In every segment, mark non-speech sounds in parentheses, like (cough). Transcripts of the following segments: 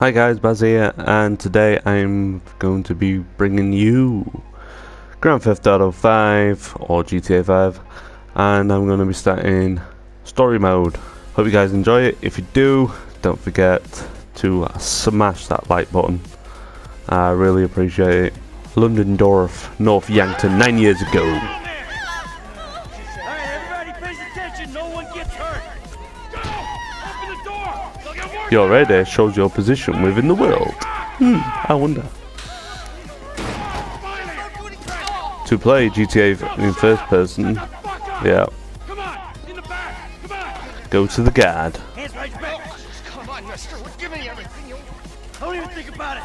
Hi guys, Baz here, and today I'm going to be bringing you Grand Theft Auto 5 or GTA 5 and I'm going to be starting story mode. Hope you guys enjoy it. If you do, don't forget to smash that like button. I really appreciate it. Ludendorff, North Yankton, nine years ago. Your radar shows your position within the world. Hmm, I wonder. To play GTA in first person, yeah. Go to the guard. Come on, mister. Give me everything you... Don't even think about it.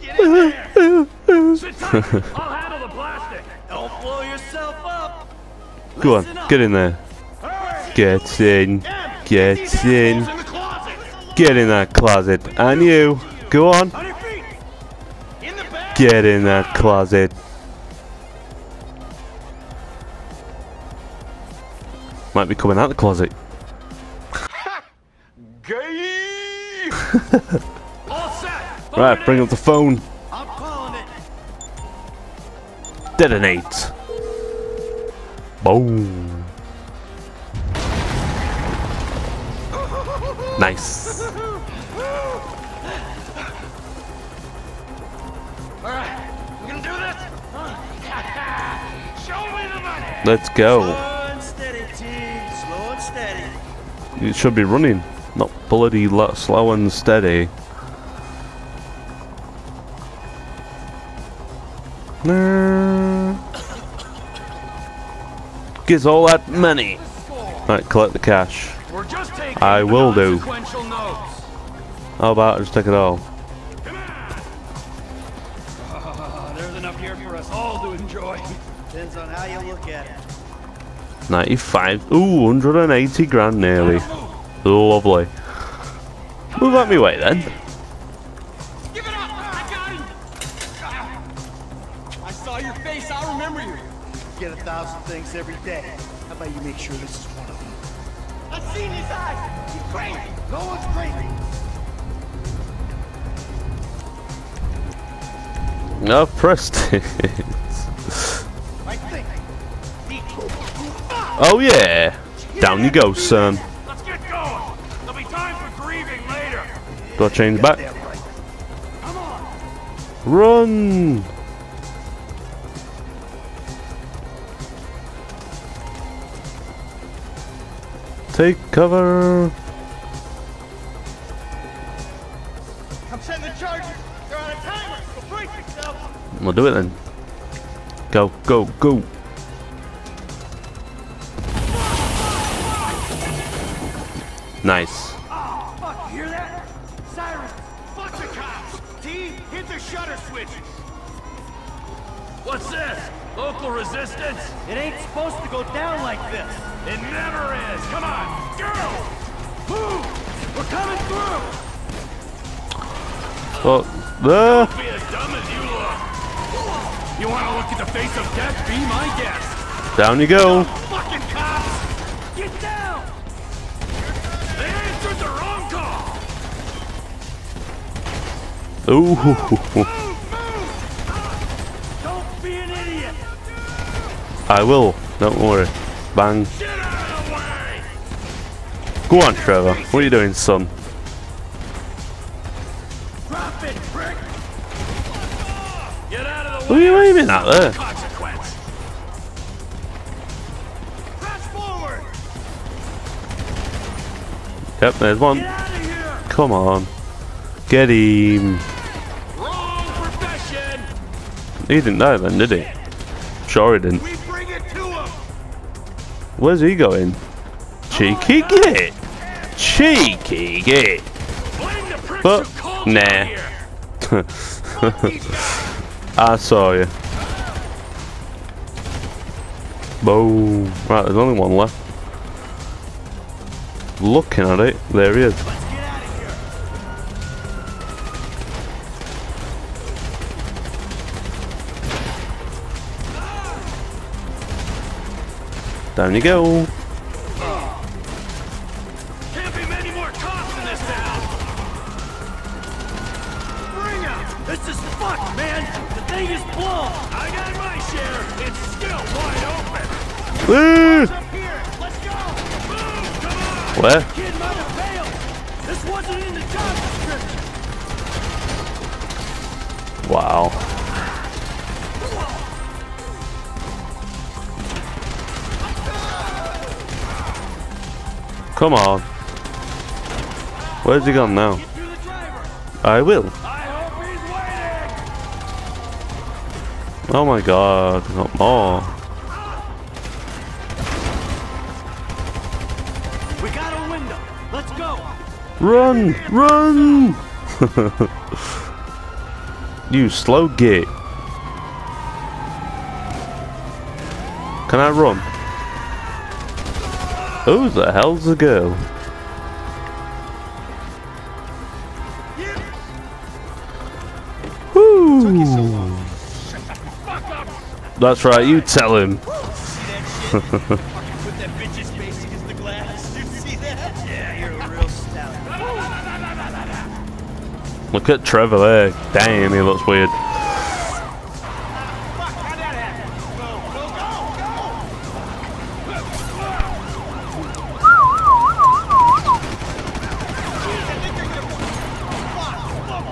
Get in there. Sit tight. I'll handle the plastic. Don't blow yourself up. Go on, get in there. Get in. Get in. Get in that closet. And you. Go on. Get in that closet. Might be coming out the closet. (laughs) Right, bring up the phone. Detonate. Boom. The money. Let's go. Slow and steady, T. Slow and steady. It should be running, not bloody slow and steady. Nah. Gets all that money. Right, collect the cash. We're just taking I will do. notes. How about I just take it all? Come on. Ah, (laughs) there's enough here for us all to enjoy. Depends on how you look at it. 95. Ooh, 180 grand nearly. Lovely. Move out me way then. Give it up! I got him! I saw your face, I'll remember you. get a thousand things every day. How about you make sure this is one of them? Seen his eyes! He's crazy! No one's crazy. No, it. Oh yeah. Down you go, son. Let's get going! There'll be time for grieving later! Do I change back? Damn right. Come on! Run! Take cover. I'm setting the charges! They're on a timer! So brace yourself! We'll do it then. Go, go, go. Nice. Oh, fuck, you hear that? Sirens! Fuck the cops! T, hit the shutter switch! What's this? Local resistance? It ain't supposed to go down like this. It never is. Come on, girls! Move! We're coming through! Oh, uh. there. Be as dumb as you look. You want to look at the face of death? Be my guest. Down you go. Fucking cops! Get down! They answered the wrong call! Ooh. Move! Move! Don't be an idiot! I will. Don't worry. Bang. Go on, Trevor. What are you doing, son? Drop it, prick! Get out of the What are you aiming at there? Consequence! Press forward! Yep, there's one. Get out of here! Come on. Get him. Wrong profession! He didn't know then, did he? Sure he didn't. We bring it to him! Where's he going? Cheeky git. Cheeky git. But, nah. (laughs) I saw you. Boom. Right, there's only one left. Looking at it, there he is. Down you go. Description! Wow. Come on. Where's he gone now? I will. I! Oh my god, got more. Run! Run! (laughs) you slow git. Can I run? Who the hell's the girl? Woo! That's right, you tell him. (laughs) Look at Trevor there. Damn, he looks weird.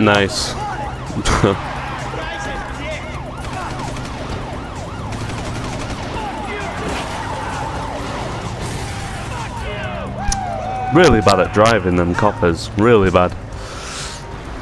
Nice. (laughs) Really bad at driving them coppers. Really bad.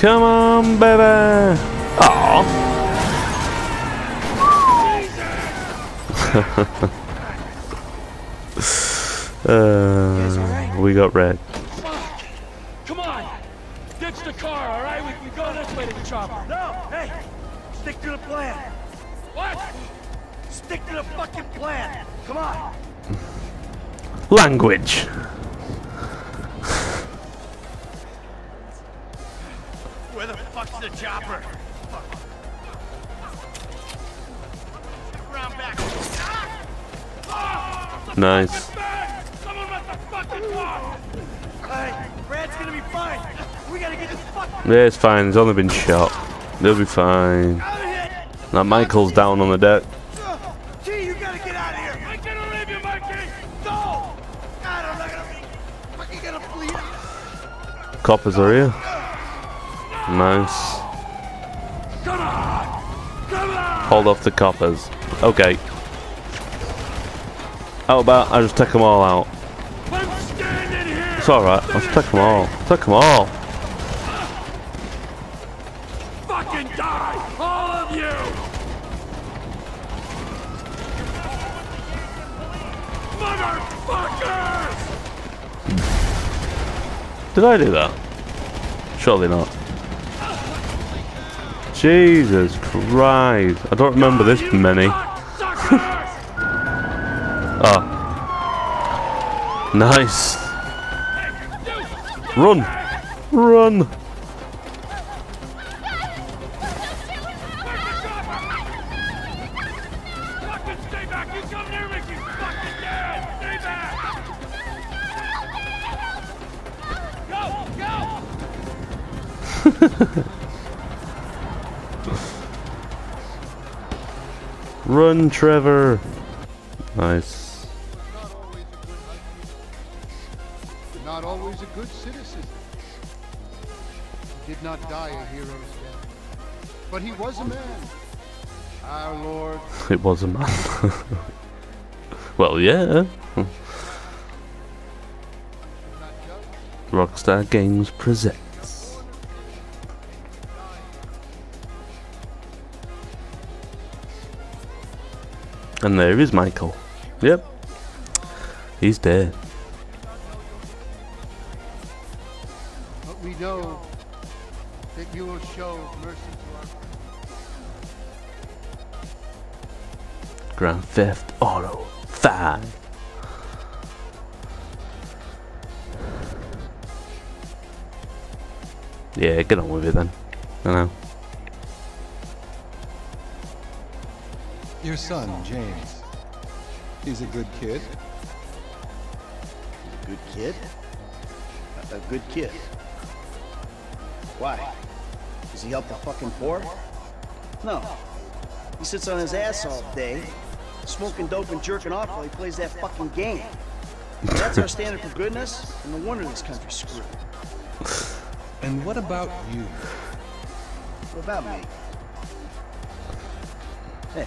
Come on, baby. Aw. (laughs) uh, we got red. Come on! Ditch the car, alright? We can go this way to the chopper. No! Hey! Stick to the plan! What? Stick to the fucking plan! Come on! Language. Gotta get this fuck Yeah, it's fine. He's only been shot. They'll be fine. Now Michael's down on the deck. Coppers are here. Nice. Come on! Come on! Hold off the coppers. Okay. How about I just take them all out? I'm standing here! It's alright. Let's take them all. Take them all. Fucking die! All of you! Motherfuckers! Did I do that? Surely not. Jesus Christ. I don't remember this many. (laughs) Ah. Nice. Run. Run. Fucking stay back! Run, Trevor. Nice. not always a good citizen. He did not die a hero's death, but he was a man. Our Lord (laughs) It was a man. (laughs) well, yeah. Rockstar Games presents. And there is Michael. Yep. He's dead. But we know that you will show mercy to our Grand Theft Auto Five. Yeah, get on with it then. I know. Your son, James. He's a good kid. A good kid? A, a good kid. Why? Does he help the fucking poor? No. He sits on his ass all day, smoking dope and jerking off while he plays that fucking game. That's our standard for goodness, and no wonder this country's screwed. And what about you? What about me? Hey.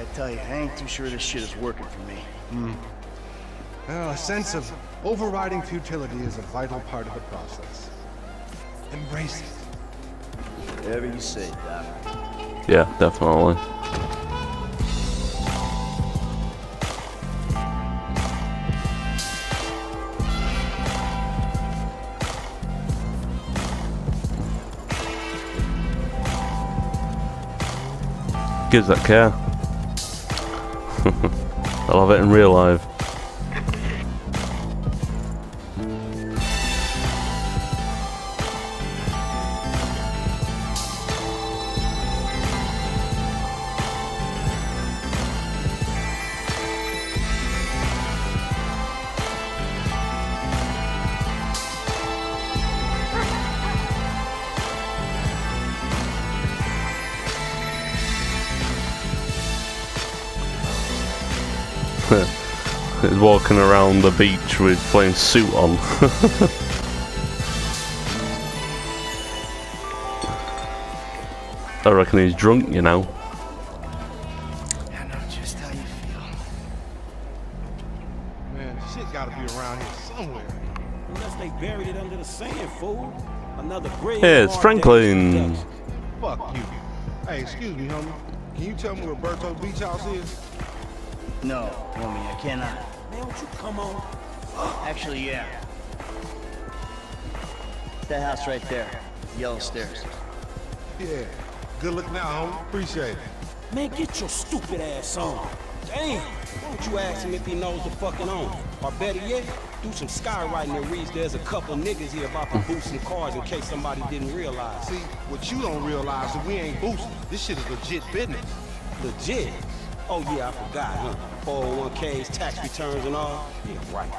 I tell you, I ain't too sure this shit is working for me. Hmm. Well, a sense of overriding futility is a vital part of the process. Embrace it. Whatever you say, Doc. Yeah, definitely. Kids that care. (laughs) I love it in real life. He's walking around the beach with plain suit on. (laughs) I reckon he's drunk, you know. I know just how you feel. Man, shit gotta be around here somewhere. Unless they buried it under the sand, fool. Another grave. Hey, it's Franklin. Fuck you. Hey, excuse me, homie. Can you tell me where Berto Beach House is? No, homie, I cannot. Man, won't you come on? Actually, yeah. That house right there. Yellow stairs. Yeah. Good looking out, homie. Appreciate it. Man, get your stupid ass on. Damn. Why don't you ask him if he knows the fucking owner? Or better yet, do some skywriting that reads there's a couple niggas here about to boost some cars in case somebody didn't realize. See, what you don't realize is we ain't boosting. This shit is legit business. Legit. Oh yeah, I forgot, huh? 401ks, tax returns and all. Yeah, right.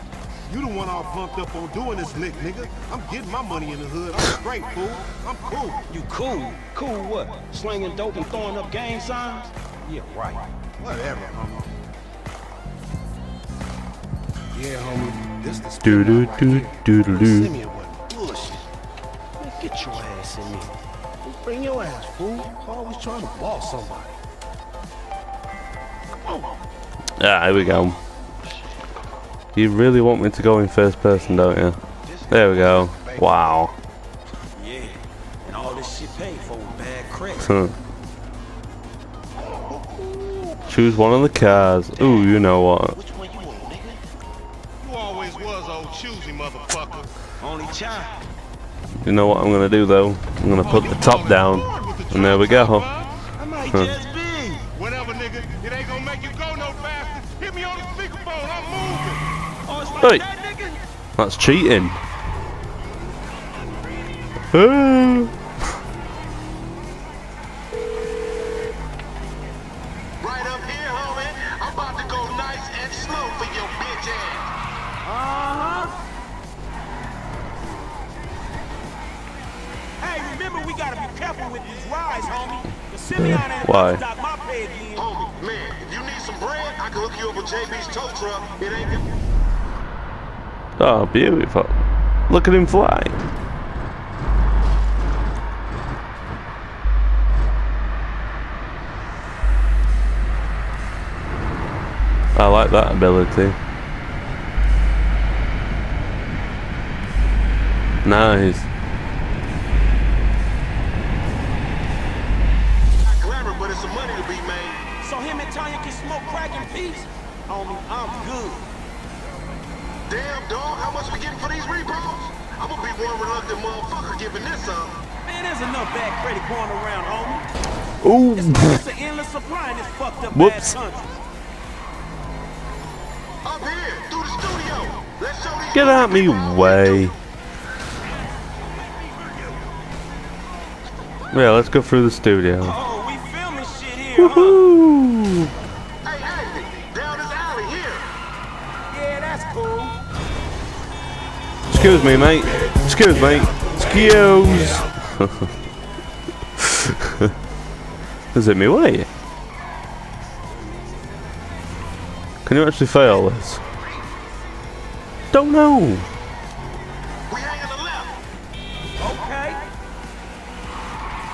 You the one all pumped up on doing this lick, nigga. I'm getting my money in the hood. I'm straight, fool. I'm cool. You cool? Cool what? Slinging dope and throwing up gang signs? Yeah, right. Whatever, homie. Yeah, homie. This the Do do do do do do. Simeon wasn't bullshit. Man, get your ass in here. Bring your ass, fool. Always trying to boss somebody. Ah, here we go. You really want me to go in first person, don't you? There we go. Wow. Choose one of the cars. Ooh, you know what? You. You know what I'm gonna do though? I'm gonna put the top down. And there we go. Huh. The Simeon ain't Why? about to stock my pay. Homie, man, if you need some bread, I can hook you up with JB's tow truck. It ain't. Oh, beautiful. Look at him fly. I like that ability. Nice. Much we getting for these repos? I'm gonna be one reluctant motherfucker giving this up. Man, there's enough bad credit going around, homie. Ooh. It's an endless supply in this fucked up Whoops. bad country. Up here, through the studio. Let's show these Get out me people how we way. Yeah, let's go through the studio. Oh, we filming shit here, huh? Excuse me, mate. Excuse me. Excuse. (laughs) Is it me way? Can you actually fail this? Don't know. We hang on the left. Okay.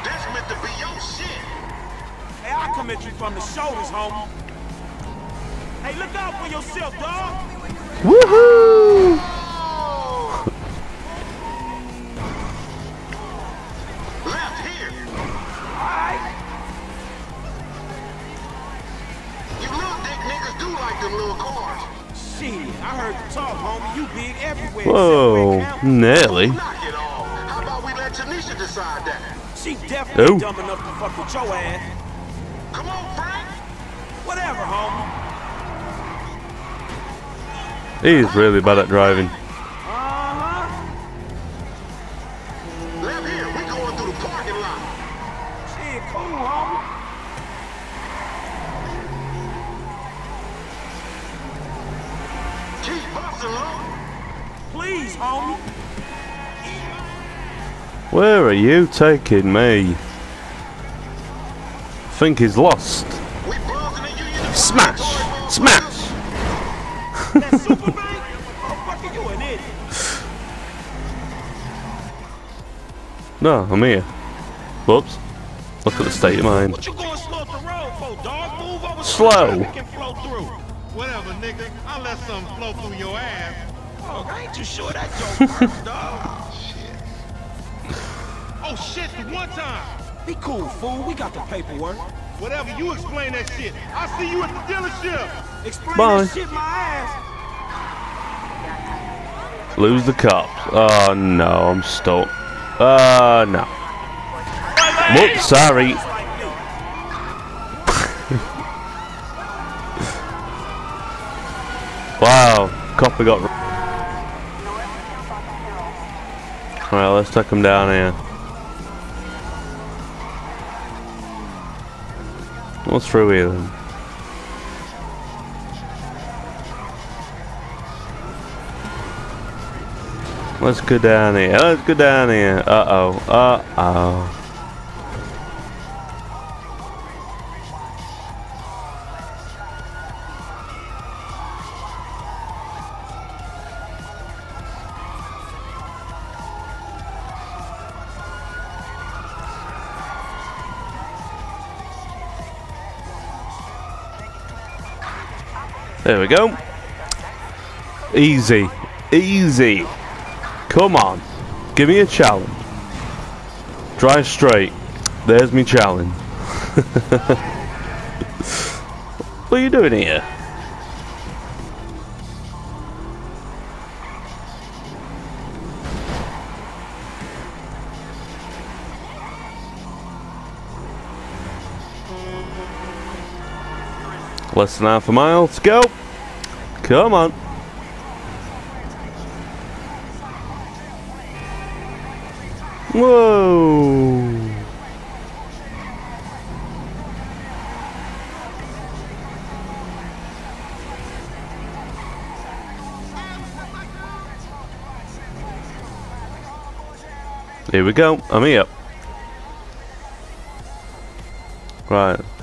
This meant to be your shit. Hey, I'll come at you from the shoulders, homie. Hey, look out for yourself, dog. Woohoo! That? counts. She definitely Oh. dumb enough to fuck with your ass. Come on, Frank. Whatever, homie. He's really bad at driving. You taking me? Think he's lost. We buzzing the Union Smash! Smash! That super bank? Motherfucker, you an idiot. No, I'm here. Whoops. Look at the state of mind. What you going slow the road for, dog? Move over Slow. the traffic can flow through. Whatever, nigga. I'll let something flow through your ass. Oh, I ain't too sure that joke works, (laughs) dog. Oh shit, the one time. Be cool, fool. We got the paperwork. Whatever, you explain that shit. I'll see you at the dealership. Explain Bye. that shit my ass. Lose the cops. Oh no, I'm stuck. Uh no. Whoops, sorry. It's like me. Wow, copper got. Alright, let's take him down here. What's through here then? Let's go down here. Let's go down here. Uh oh. Uh oh. There we go. Easy. Easy. Come on. Give me a challenge. Drive straight. There's me challenge. (laughs) what are you doing here? Less than half a mile to go. Come on. Whoa. Here we go, I'm here. Right.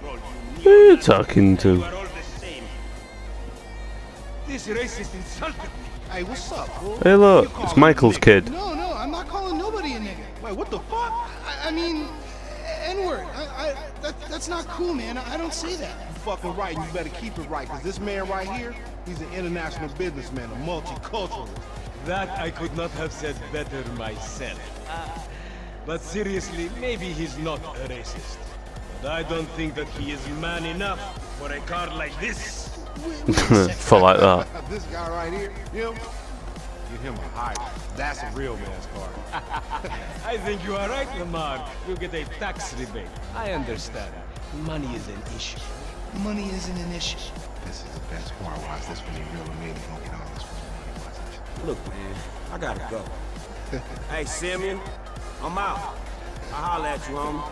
Crawl, you Who are you talking to? are all the same. This racist insulted me. Hey, what's up, fool? Hey, look, it's Michael's kid. No, no, I'm not calling nobody a nigga. Wait, what the fuck? I, I mean, N-word. I, I, that, that's not cool, man. I, I don't say that. You fucking right, and you better keep it right, because this man right here, he's an international businessman, a multiculturalist. That I could not have said better myself. But seriously, maybe he's not a racist. But I don't think that he is man enough for a car like this. (laughs) For like that. (laughs) this guy right here, him, get him a hire. That's a real man's car. (laughs) I think you are right, Lamar. You get a tax rebate. I understand. Money is an issue. Money isn't an issue. This is the best part. Watch this when he real with me. He gonna get all this Look, man, I gotta go. (laughs) hey, Simeon, I'm out. I'll holler at you, homie.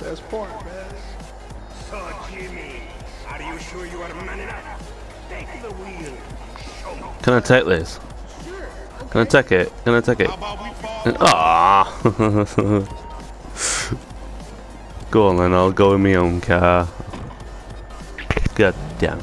Best part, man. So, Jimmy, are you sure you are man enough? Take the wheel. Can I take this? Can I take it? Can I take it? How about we fall? Ah. (laughs) go on then, I'll go in my own car. God damn.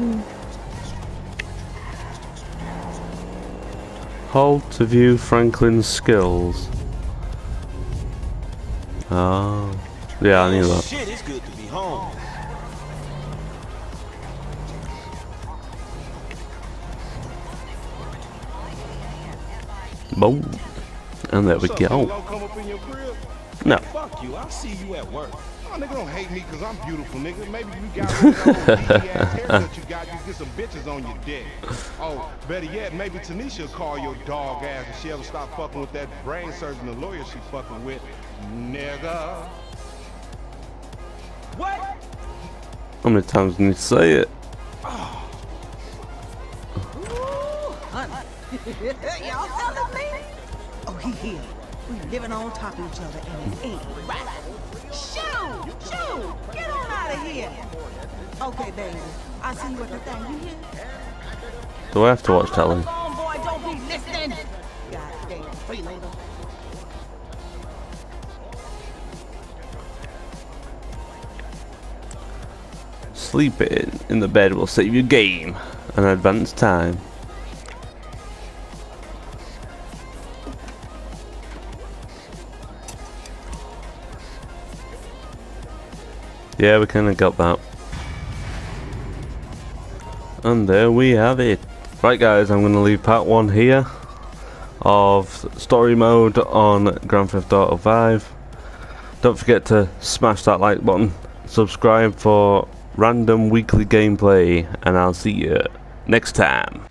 Hold to view Franklin's skills. Oh. Yeah, I knew that. Shit, it's good to be home. Boom. And there we go. Don't come up in your crib. No. Fuck you, I'll see you at work. Oh, nigga, don't hate me because I'm beautiful, nigga. Maybe you got one of (laughs) ass haircuts you got, you get some bitches on your dick. Oh, better yet, maybe Tanisha will call your dog ass if she ever stop fucking with that brain surgeon, the lawyer she fucking with. Nigga. What? How many times do you say it? (laughs) Y'all telling me? Oh, he here. We living on top of each other and it ain't right. Shoo! Shoo! Get on out of here. Okay, baby. I see you at the thing. You hear? Do I have to watch telly? Phone boy, don't be listening. God damn, freeloader. Sleeping in the bed will save you game and advance time. Yeah, we kind of got that. And there we have it. Right guys, I'm going to leave part 1 here of story mode on Grand Theft Auto 5. Don't forget to smash that like button, subscribe for random weekly gameplay, and I'll see you next time.